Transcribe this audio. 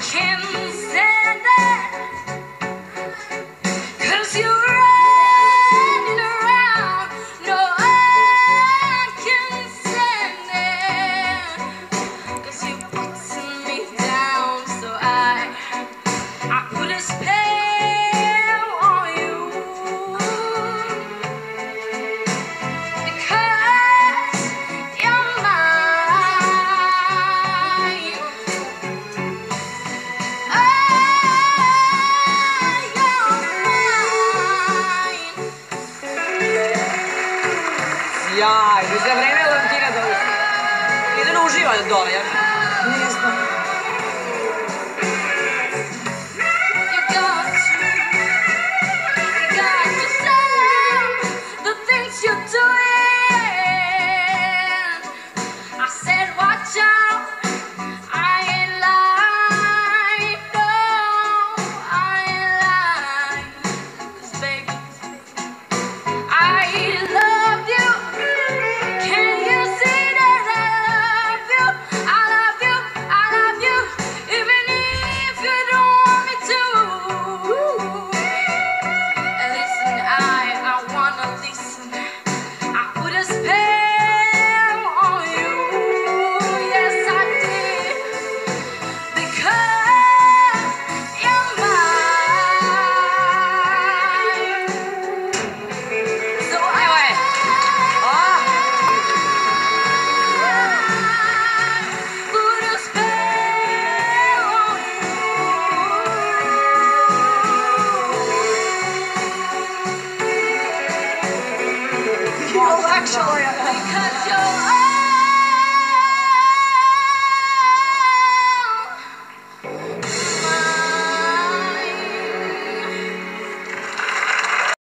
Kim. Jaj, za vreme Valentina dolazi. uživam. Idem dole, ja. Actually,